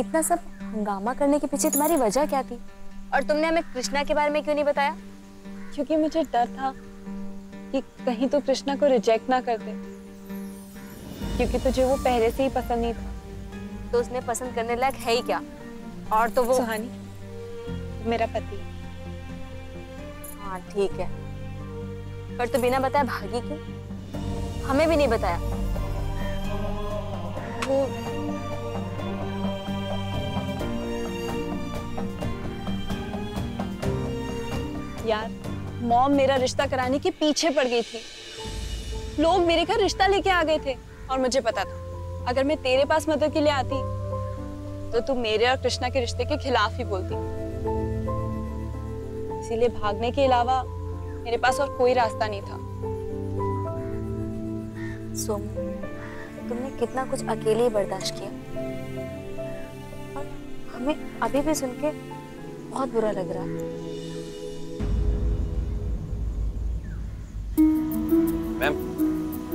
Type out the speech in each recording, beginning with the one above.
इतना सब हंगामा करने के पीछे तुम्हारी वजह क्या थी? और तुमने हमें कृष्णा के बारे में क्यों नहीं बताया? क्योंकि मुझे डर था कि कहीं तो कृष्णा को रिजेक्ट ना कर दे। क्योंकि तुझे वो पहले से ही पसंद नहीं था। तो उसने पसंद करने लायक है ही क्या? और तो वो सुहानी मेरा पति हाँ ठीक है। पर तू बिना बताए भागी क्यों? हमें भी नहीं बताया। वो यार, मॉम मेरा रिश्ता कराने के पीछे पड़ गई थी। लोग मेरे घर रिश्ता लेके आ गए थे और मुझे पता था, अगर मैं तेरे पास मदद के लिए आती तो तू मेरे और कृष्णा के रिश्ते के खिलाफ ही बोलती। इसीलिए भागने के अलावा मेरे पास और कोई रास्ता नहीं था। सोमू तुमने कितना कुछ अकेले ही बर्दाश्त किया। और हमें अभी भी सुन के बहुत बुरा लग रहा है।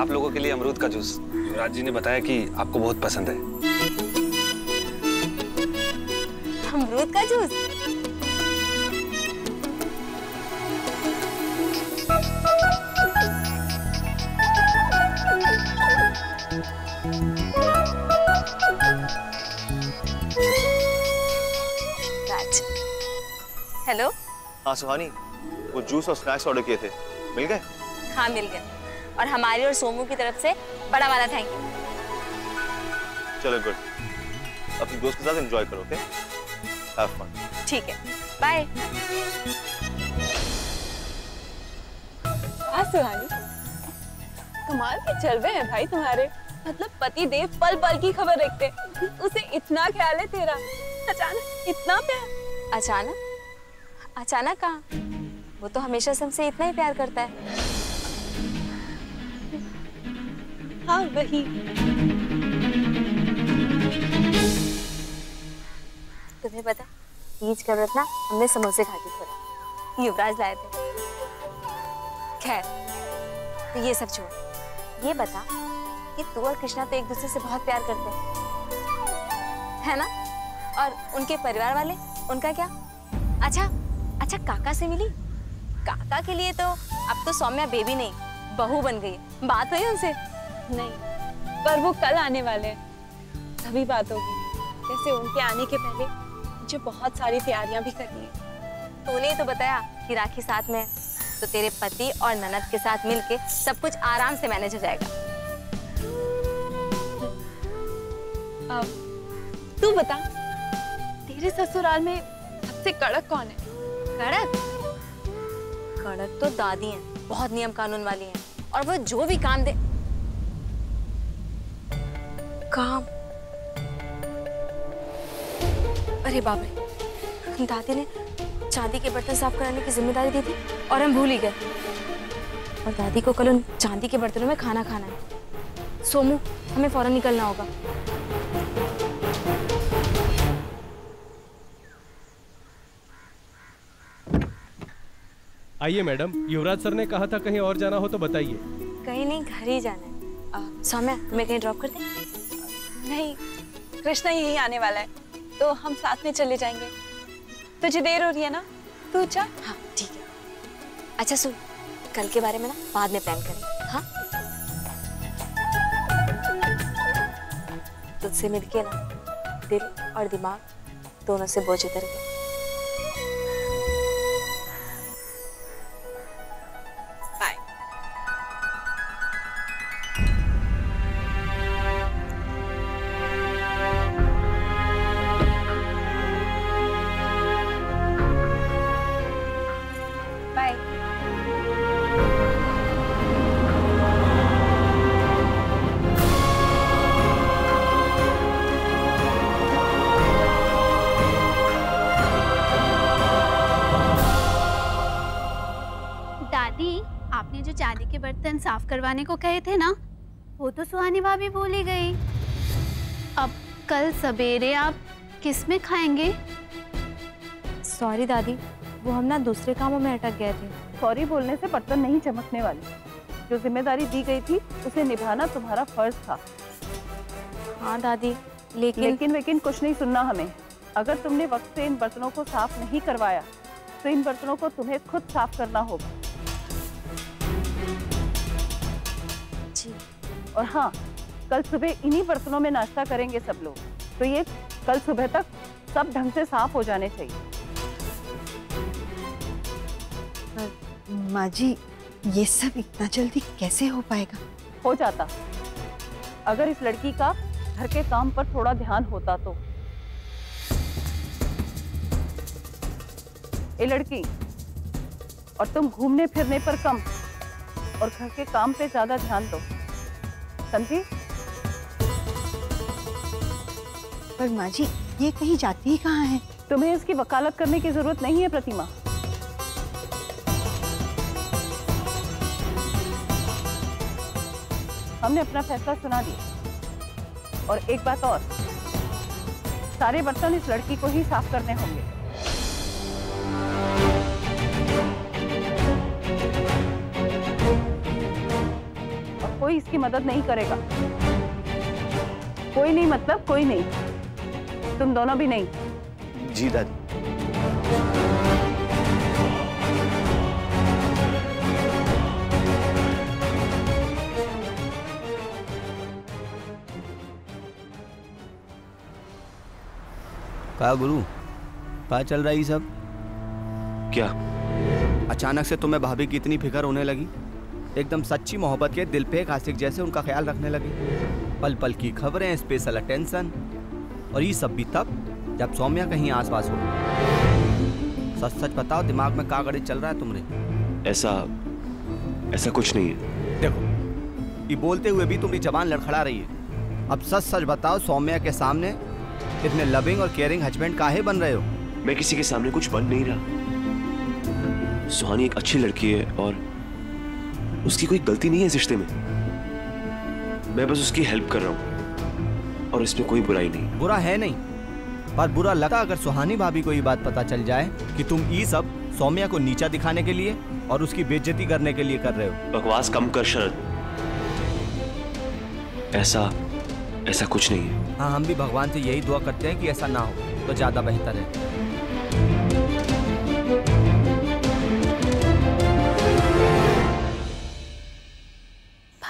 आप लोगों के लिए अमरूद का जूस। युवराज जी ने बताया कि आपको बहुत पसंद है। अमरूद का जूस? हेलो हाँ सुहानी वो जूस और स्नैक्स ऑर्डर किए थे। मिल गए? हाँ मिल गए। और हमारी और सोमू की तरफ़ से बड़ा वाला थैंक यू चलो गुड अपनी दोस्त के साथ एंजॉय करो ओके हैव फन ठीक है। बाय हाँ सुहानी। कमाल के चलवे हैं भाई तुम्हारे। मतलब पति देव पल पल की खबर रखते उसे इतना ख्याल है तेरा। अचानक इतना प्यार। अचानक? अचानक कहाँ? वो तो हमेशा से हमसे इतना ही प्यार करता है। हाँ वही। तुम्हें पता तीज का व्रत ना हमने समोसे खा के छोड़ा युवराज लाए थे। खैर तो ये सब छोड़। ये बता कि तू और कृष्णा तो एक दूसरे से बहुत प्यार करते हैं। है ना? और उनके परिवार वाले, उनका क्या? अच्छा अच्छा काका से मिली? काका के लिए तो अब तो सौम्या बेबी नहीं, बहू बन गई बात हुई उनसे? नहीं पर वो कल आने वाले हैं। तभी बात होगी। जैसे उनके आने के पहले मुझे बहुत सारी तैयारियाँ भी करनी है। तूने तो बताया कि राखी साथ में है। तो तेरे पति और ननद के साथ मिलके सब कुछ आराम से मैनेज हो जाएगा। अब तू बता तेरे ससुराल में सबसे कड़क कौन है? कड़क? कड़क तो दादी हैं बहुत नियम कानून वाली हैं। और वो जो भी काम दे काम। अरे बाप रे दादी ने चांदी के बर्तन साफ़ कराने की ज़िम्मेदारी दी थी और हम भूल ही गए। और दादी को कल उन चांदी के बर्तनों में खाना खाना है। सोमू हमें फ़ौरन निकलना होगा। आइए मैडम युवराज सर ने कहा था कहीं और जाना हो तो बताइए। कहीं नहीं घर ही जाना है। सौम्या तुम्हें कहीं ड्रॉप कर दे? नहीं, कृष्णा यही आने वाला है तो हम साथ में चले जाएँगे। तुझे देर हो रही है ना? तू जा। हाँ ठीक है। अच्छा सुन, कल के बारे में ना बाद में प्लान करें हाँ? तुझसे मिलके ना दिल और दिमाग दोनों से बोझ उतर गए आपने जो चांदी के बर्तन साफ़ करवाने को कहे थे ना वो तो सुहानी भाभी भूल ही गई। अब कल सवेरे आप किसमें खाएँगे? सॉरी दादी वो हम ना दूसरे कामों में अटक गए थे। सॉरी बोलने से बर्तन नहीं चमकने वाली। जो ज़िम्मेदारी दी गई थी उसे निभाना तुम्हारा फ़र्ज़ था। हाँ दादी लेकिन लेकिन वेकिन कुछ नहीं सुनना हमें। अगर तुमने वक्त से इन बर्तनों को साफ़ नहीं करवाया तो इन बर्तनों को तुम्हें खुद साफ़ करना होगा। और हाँ कल सुबह इन्हीं बर्तनों में नाश्ता करेंगे सब लोग। तो ये कल सुबह तक सब ढंग से साफ़ हो जाने चाहिए। माँ जी ये सब इतना जल्दी कैसे हो पाएगा? हो जाता। अगर इस लड़की का घर के काम पर थोड़ा ध्यान होता तो। ए लड़की और तुम घूमने फिरने पर कम और घर के काम पे ज़्यादा ध्यान दो। समझी? पर माँ जी ये कहीं जाती ही कहाँ है? तुम्हें इसकी वकालत करने की ज़रूरत नहीं है, प्रतिमा। हमने अपना फैसला सुना दिया। और एक बात और, सारे बर्तन इस लड़की को ही साफ़ करने होंगे। कोई इसकी मदद नहीं करेगा। कोई नहीं मतलब कोई नहीं। तुम दोनों भी नहीं। जी दादी। कहा गुरु? पता चल रहा है सब? क्या? अचानक से तुम्हें भाभी की इतनी फ़िक्र होने लगी। एकदम सच्ची मोहब्बत के दिल पे आशिक जैसे उनका ख्याल रखने लगे। पल पल की खबरें स्पेशल अटेंशन और ये सब भी तब जब सौम्या कहीं आसपास हो। सच सच बताओ दिमाग में का चल रहा है तुम्हारे ऐसा ऐसा कुछ नहीं है। देखो ये बोलते हुए भी तुम्हारी जबान लड़खड़ा रही है। अब सच सच बताओ सौम्या के सामने इतने लविंग और केयरिंग हस्बैंड काहे बन रहे हो? मैं किसी के सामने कुछ बन नहीं रहा। सुहानी एक अच्छी लड़की है और उसकी कोई गलती नहीं है इस रिश्ते में। मैं बस उसकी हेल्प कर रहा हूँ। और इसमें कोई बुराई नहीं। बुरा है नहीं पर बुरा लगा अगर सुहानी भाभी को ये बात पता चल जाए कि तुम ये सब सौम्या को नीचा दिखाने के लिए और उसकी बेइज्जती करने के लिए कर रहे हो। बकवास कम कर शरद। ऐसा ऐसा कुछ नहीं है। हाँ हम भी भगवान से यही दुआ करते हैं कि ऐसा ना हो तो ज़्यादा बेहतर है।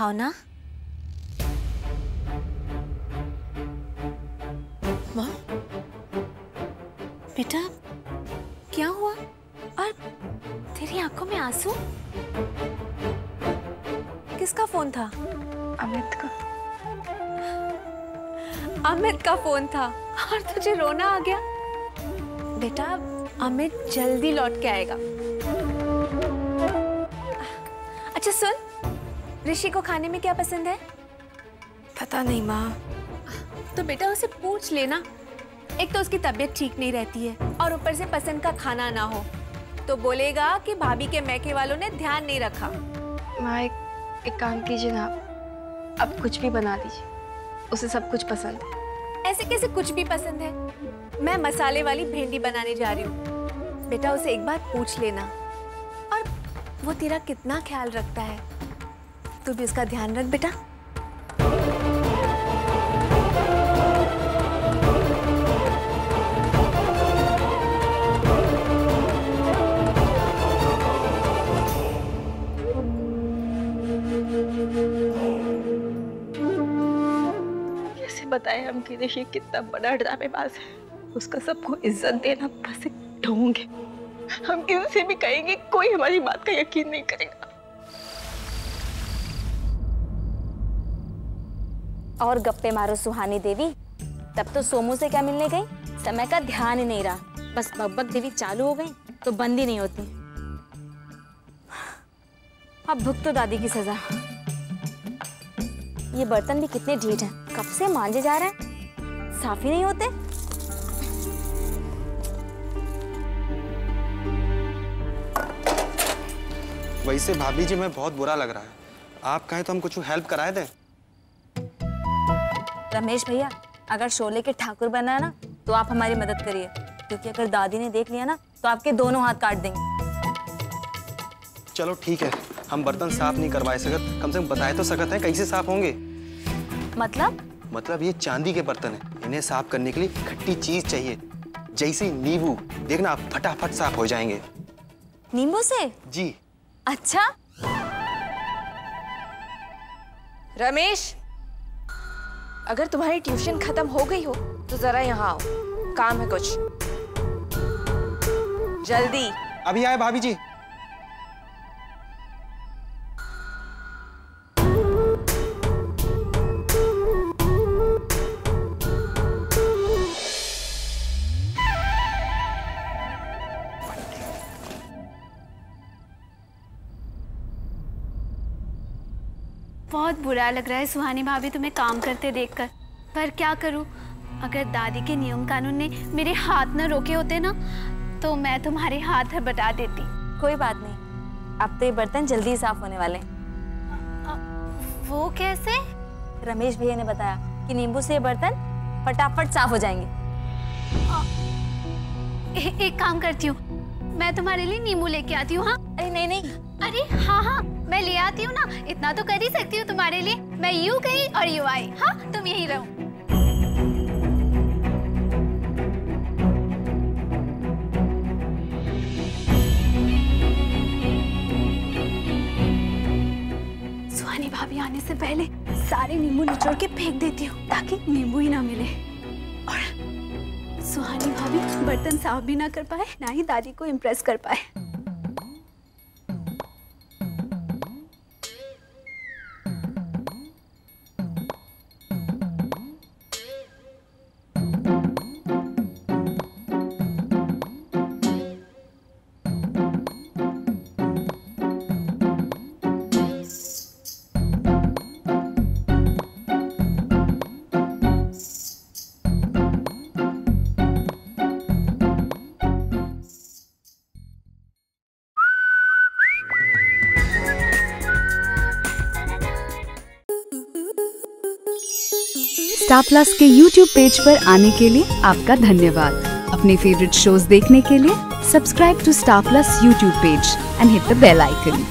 भावना माँ बेटा क्या हुआ? और तेरी आँखों में आँसू? किसका फ़ोन था? अमित का। अमित का फ़ोन था। और तुझे रोना आ गया? बेटा अमित जल्दी लौट के आएगा। अच्छा सुन। ऋषि को खाने में क्या पसंद है? पता नहीं माँ। तो बेटा उसे पूछ लेना। एक तो उसकी तबीयत ठीक नहीं रहती है और ऊपर से पसंद का खाना ना हो। तो बोलेगा कि भाभी के मैके वालों ने ध्यान नहीं रखा। माँ एक एक काम कीजिए ना अब कुछ भी बना दीजिए। उसे सब कुछ पसंद है। ऐसे कैसे कुछ भी पसंद है? मैं मसाले वाली भेंडी बनाने जा रही हूँ। बेटा उसे एक बार पूछ लेना। और वो तेरा कितना ख्याल रखता है? तू भी उसका ध्यान रख बेटा। बताएँ हम कि ऋषि कितना बड़ा ड्रामेबाज है। उसका सबको इज़्ज़त देना बस एक ढोंग है। हम किसी से भी कहेंगे, कोई हमारी बात का यकीन नहीं करेगा। और गप्पे मारो सुहानी देवी। तब तो सोमू से क्या मिलने गई? समय का ध्यान ही नहीं रहा। बस बकबक देवी चालू हो गई तो बंद ही नहीं होती। अब भुगतो दादी की सजा। ये बर्तन भी कितने ढीठ हैं। कब से मांजे जा रहे हैं? साफ़ ही नहीं होते? वैसे भाभी जी, मैं बहुत बुरा लग रहा है। आप कहें तो हम कुछ हेल्प कराए दें? रमेश भैया अगर शोले के ठाकुर बना है ना तो आप हमारी मदद करिए। क्योंकि अगर दादी ने देख लिया ना तो आपके दोनों हाथ काट देंगे। चलो ठीक है हम बर्तन साफ़ नहीं करवाए सकत कम से कम बताए तो सकत हैं कैसे साफ़ होंगे? मतलब? मतलब ये चांदी के बर्तन है इन्हें साफ़ करने के लिए खट्टी चीज़ चाहिए। जैसे नींबू देखना आप फटाफट साफ़ हो जाएँगे। नींबू से? जी। अच्छा। रमेश अगर तुम्हारी ट्यूशन खत्म हो गई हो तो जरा यहाँ आओ। काम है कुछ। जल्दी। अभी आए भाभी जी। बहुत बुरा लग रहा है सुहानी भाभी तुम्हें काम करते देखकर। पर क्या करूँ? अगर दादी के नियम कानून ने मेरे हाथ न रोके होते ना तो मैं तुम्हारे हाथ बटा देती। कोई बात नहीं। अब तो ये बर्तन जल्दी साफ़ होने वाले हैं। वो कैसे? रमेश भैया ने बताया कि नींबू से ये बर्तन फटाफट साफ़ हो जाएँगे। आ, ए, एक काम करती हूँ। मैं तुम्हारे लिए नींबू लेके आती हूँ हाँ? अरे नहीं नहीं। अरे हाँ हाँ। मैं ले आती हूँ ना, इतना तो कर ही सकती हूँ तुम्हारे लिए। मैं यू गई और यू आई। हाँ तुम यही रहो। भाभी आने से पहले सारे नींबू निचोड़ के फेंक देती हूँ, ताकि नींबू ही ना मिले। और सुहानी भाभी बर्तन साफ़ भी ना कर पाए, ना ही दादी को इम्प्रेस कर पाए। स्टार प्लस के यूट्यूब पेज पर आने के लिए आपका धन्यवाद। अपने फेवरेट शोज़ देखने के लिए subscribe to Star Plus YouTube page and hit the bell icon